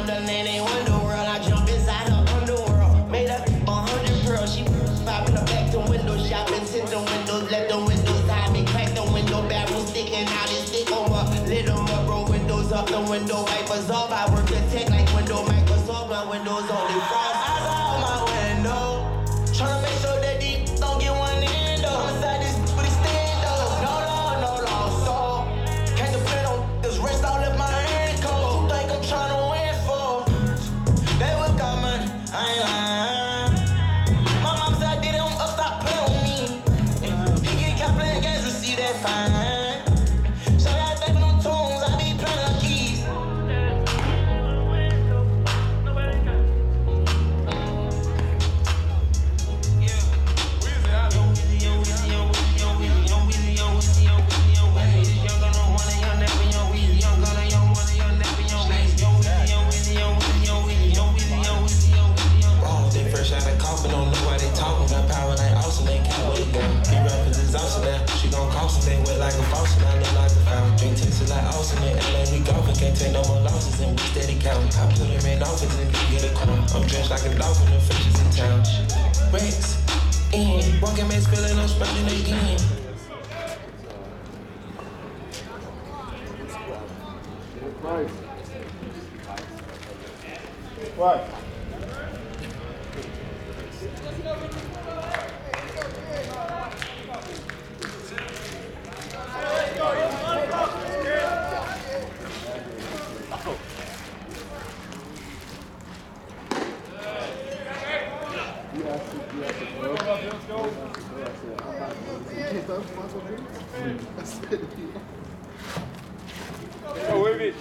Wonder Right. Go with it.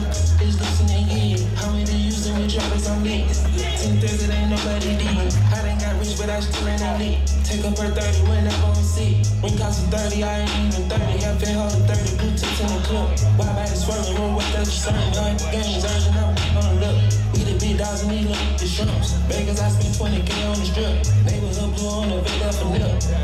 Up, it's loosening again. How many using with droppers on me? Ten Thursday, ain't nobody D. I done got rich, but I still ain't elite. Take up her 30 whenever I'm sick. When cost 30, I ain't even 30. I pay hold of 30 blue tips in the club. Why body swerving, when what does certain gun games urging up on the look. We the big dogs and these look the shrimps. Vegas, I spent 20k on the strip. Neighborhood blue on the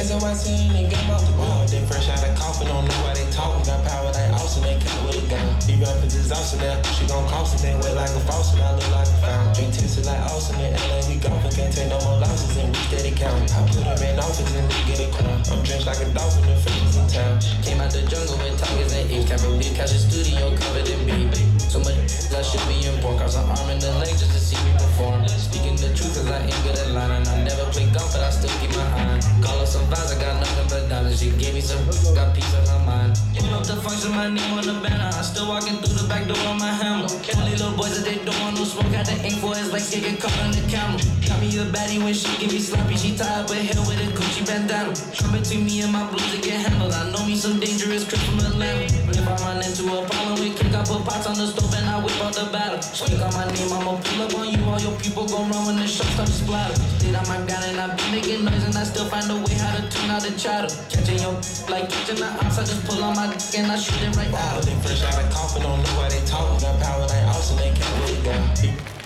Vega for nip. SNYC and they off the wall. They fresh out of coffin, don't know why they talking. Got power like Austin, they count with a gun. He rapping disaster now. She gon' cost him, they wet like a faucet. I look like a fountain. Drink tipsy like Austin in LA. We golfing, can't take no more losses and we steady counting. I put him in office and they get a crown. I'm drenched like a dolphin in fishes in town. Came out the jungle with tigers and apes. Can't believe catch a studio covered in beef. So much I should be in porn. Cross an arm and a leg just to see me perform. Speaking the truth, cause I ain't good at lying. And I never play golf, but I still keep my eye. Call her some vibes, I got nothing but dollars. She gave me some, got peace of her mind. Pull up the function, my name on the banner. I still walking through the back door on my hammer. Only little boys that they don't want no smoke. Had the ink for his legs, get caught on the camera. Got me a baddie when she give me sloppy. She tied up her hair with a Gucci bandana. Come between me and my blues to get handled. I know me some dangerous crip from Atlanta. If I run into a problem with kick, I put pots on the stove and I whip out the battle. Speak on my name, I'ma pull up on you. All your people gon' run when the show starts to splatter. Stayed on my gun and I be making noise and I still find a way how to tune out the chatter. Catching your like catching the ops, I just pull on my dick and I shoot it right out. they fresh out of coffin, don't know why they talking. Got power like Austin, they can't with a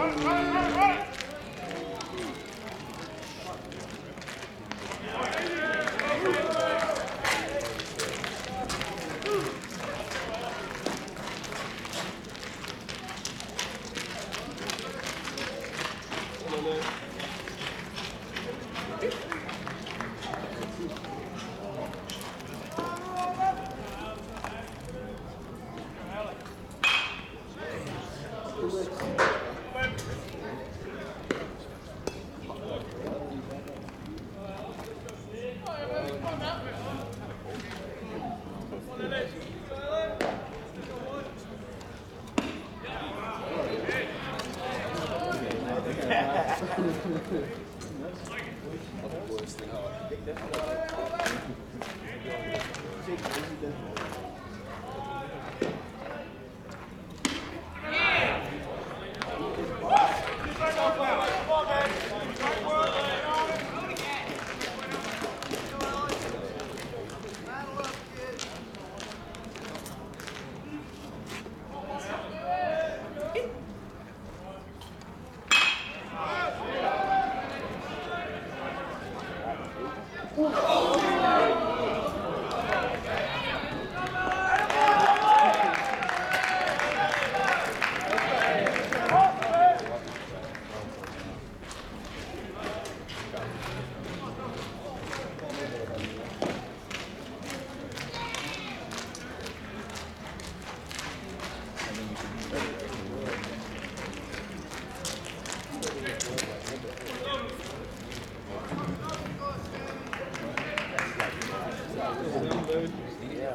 二二二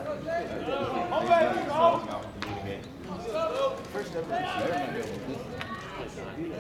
gun. He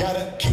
gotta keep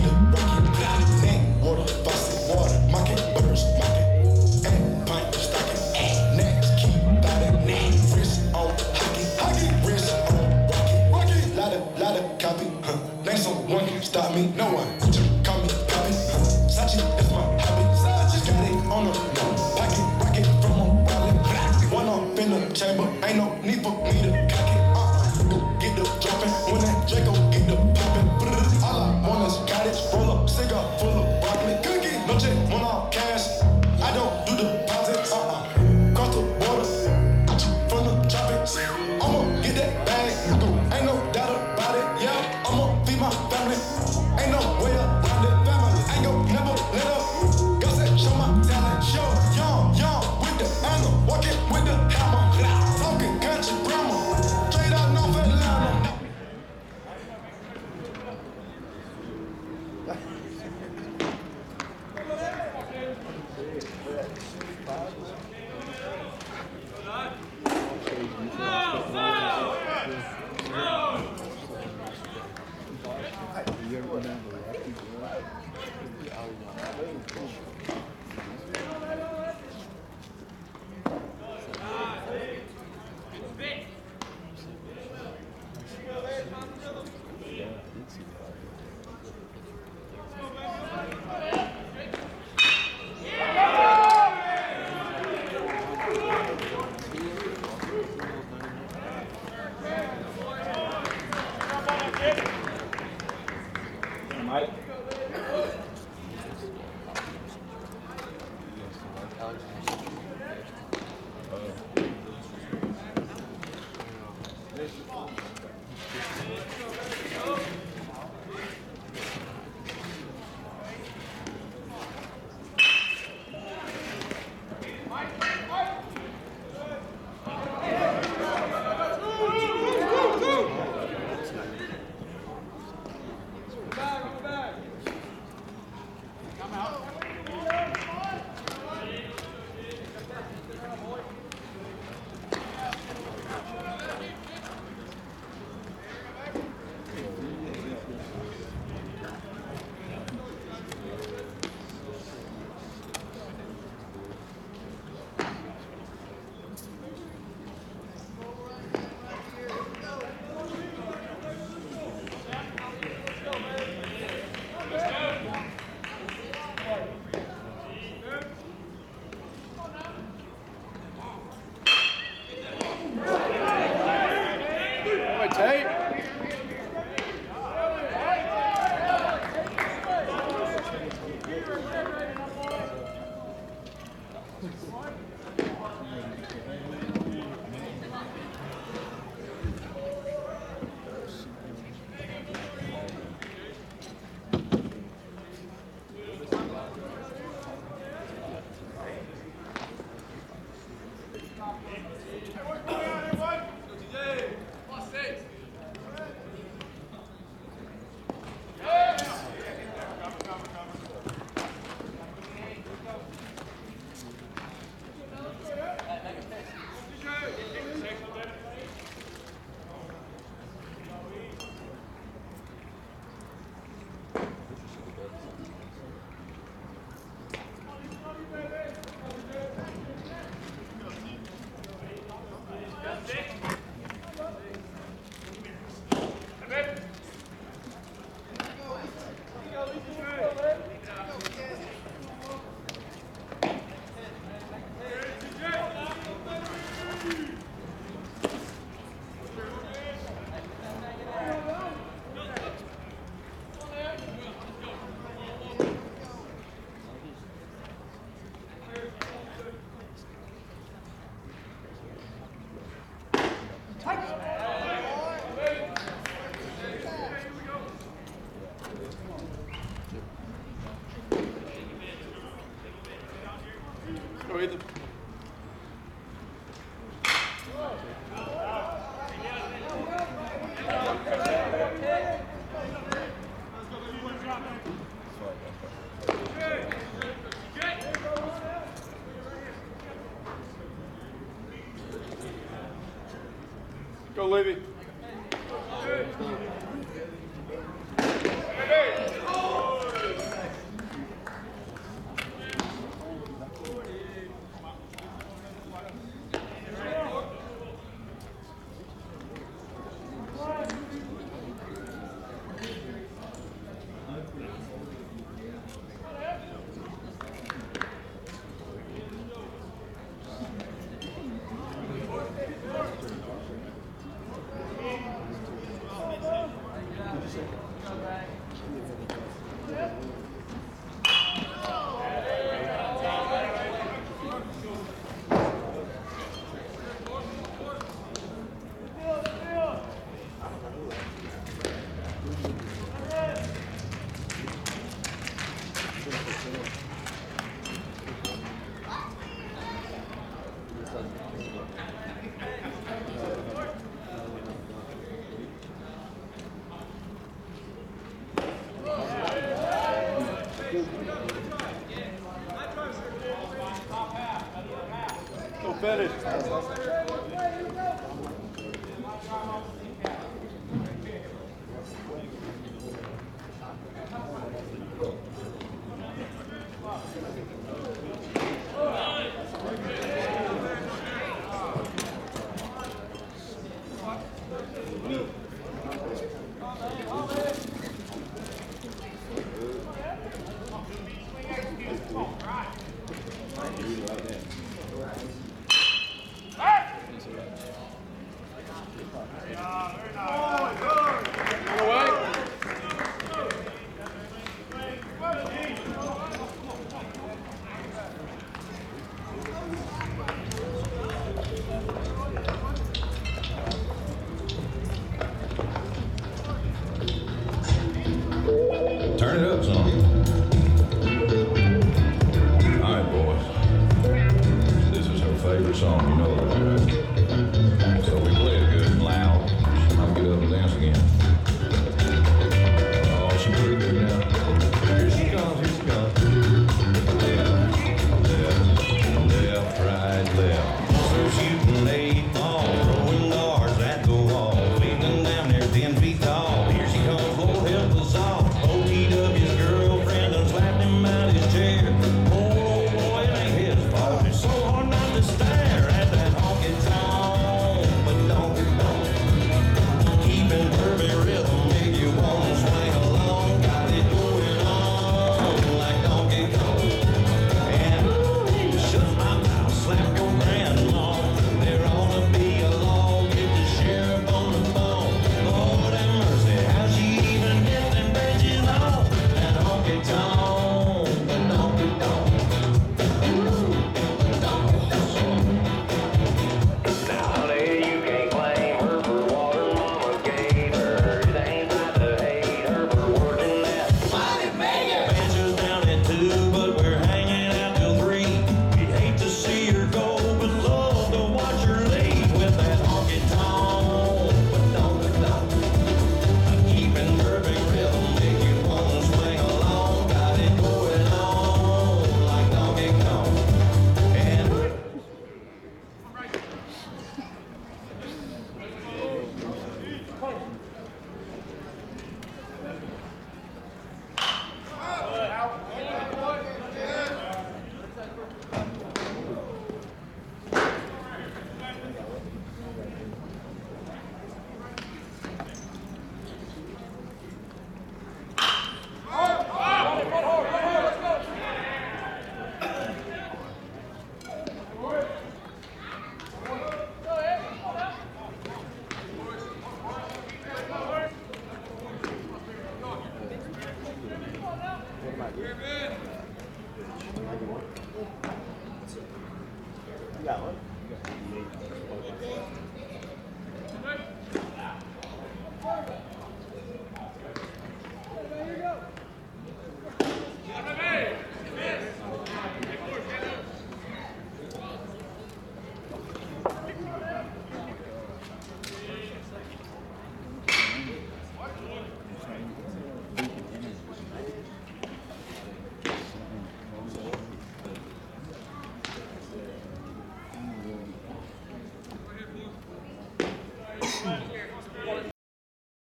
Levy.